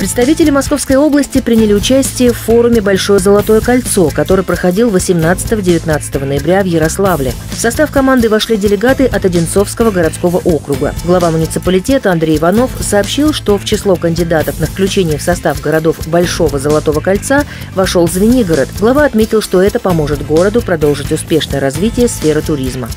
Представители Московской области приняли участие в форуме «Большое золотое кольцо», который проходил 18-19 ноября в Ярославле. В состав команды вошли делегаты от Одинцовского городского округа. Глава муниципалитета Андрей Иванов сообщил, что в число кандидатов на включение в состав городов Большого Золотого кольца вошел Звенигород. Глава отметил, что это поможет городу продолжить успешное развитие сферы туризма.